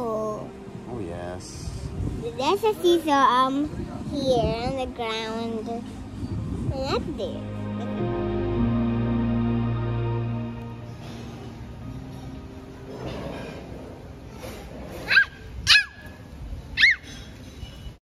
Oh, yes. There's a seesaw um, here on the ground and up there.